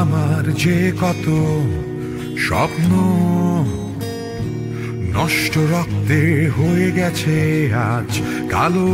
আমার যে কত স্বপ্ন নষ্ট রক্তে হয়ে গেছে আজ কালো।